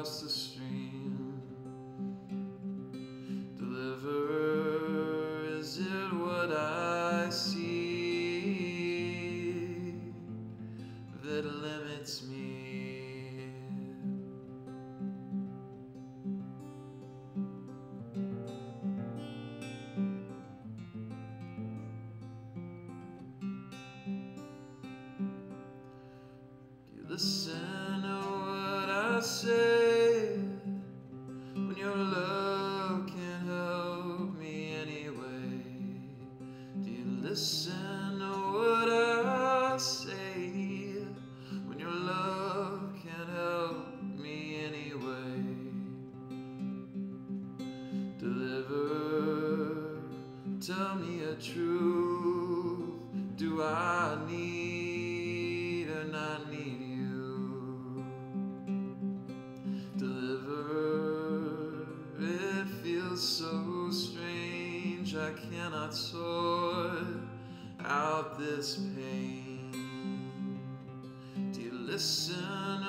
across the stream. Deliverer, is it what I see that limits me? Do you listen to what I say tell me a truth. Do I need or not need you? Deliverer, it feels so strange. I cannot sort out this pain. Do you listen